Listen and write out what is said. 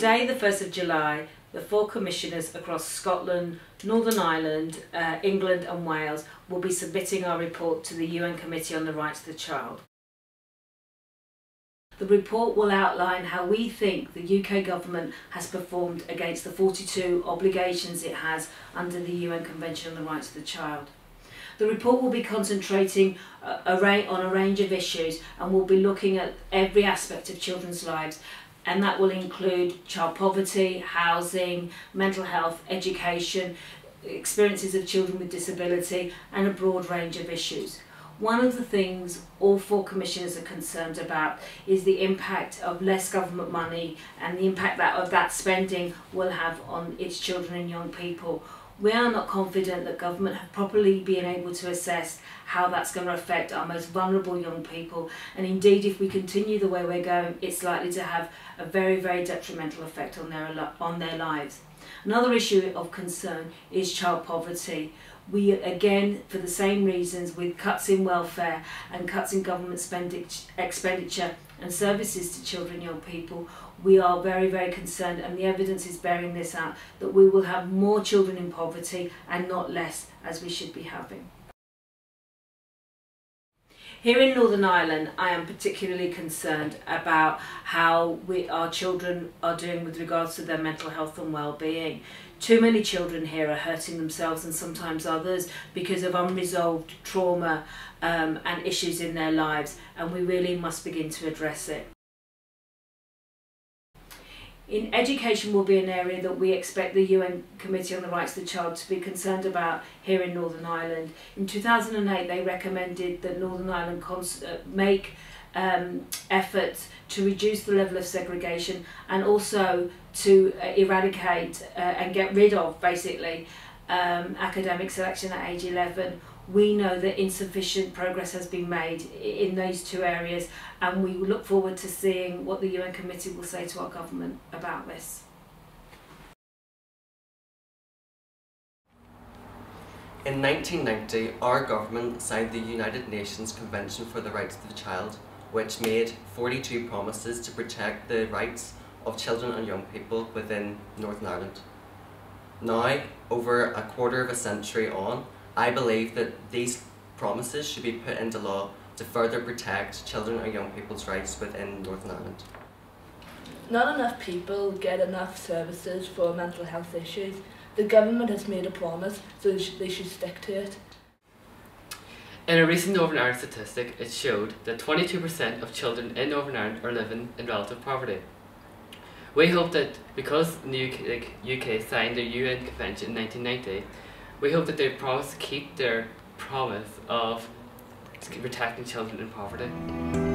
Today, the 1st of July, the four commissioners across Scotland, Northern Ireland, uh, England and Wales will be submitting our report to the UN Committee on the Rights of the Child. The report will outline how we think the UK government has performed against the 42 obligations it has under the UN Convention on the Rights of the Child. The report will be concentrating uh, on a range of issues and will be looking at every aspect of children's lives and that will include child poverty, housing, mental health, education, experiences of children with disability and a broad range of issues. One of the things all four commissioners are concerned about is the impact of less government money and the impact that of that spending will have on its children and young people. We are not confident that government have properly been able to assess how that's going to affect our most vulnerable young people and indeed if we continue the way we're going it's likely to have a very very detrimental effect on their on their lives. Another issue of concern is child poverty we again, for the same reasons, with cuts in welfare and cuts in government expenditure and services to children and young people, we are very, very concerned, and the evidence is bearing this out, that we will have more children in poverty and not less, as we should be having. Here in Northern Ireland, I am particularly concerned about how we, our children are doing with regards to their mental health and well-being. Too many children here are hurting themselves and sometimes others because of unresolved trauma um, and issues in their lives, and we really must begin to address it. In education will be an area that we expect the UN Committee on the Rights of the Child to be concerned about here in Northern Ireland. In 2008 they recommended that Northern Ireland uh, make um, efforts to reduce the level of segregation and also to uh, eradicate uh, and get rid of basically um, academic selection at age 11 we know that insufficient progress has been made in those two areas and we look forward to seeing what the UN committee will say to our government about this. In 1990, our government signed the United Nations Convention for the Rights of the Child, which made 42 promises to protect the rights of children and young people within Northern Ireland. Now, over a quarter of a century on, I believe that these promises should be put into law to further protect children and young people's rights within Northern Ireland. Not enough people get enough services for mental health issues. The government has made a promise, so they should stick to it. In a recent Northern Ireland statistic, it showed that 22% of children in Northern Ireland are living in relative poverty. We hope that because the UK, UK signed the UN Convention in 1990, we hope that they promise keep their promise of protecting children in poverty.